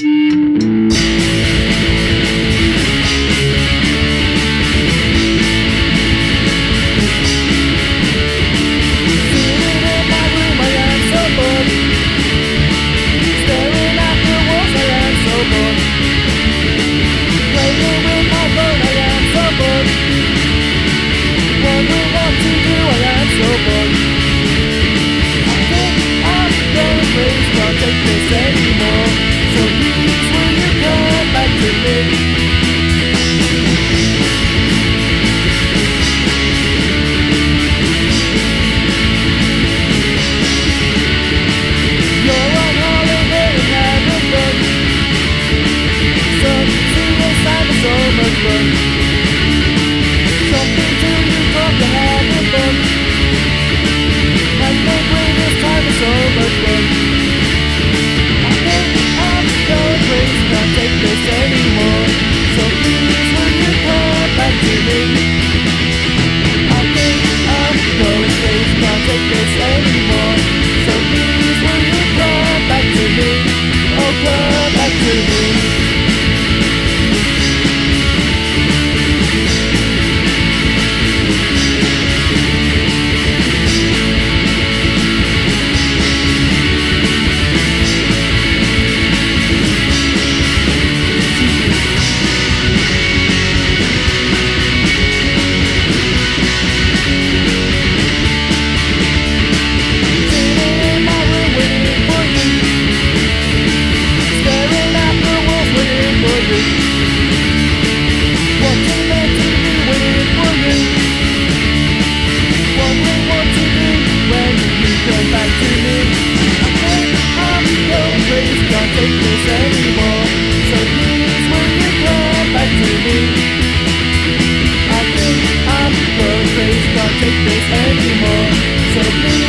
you fakeness anymore. So please you back to me? I think I'm please can't take this anymore. So please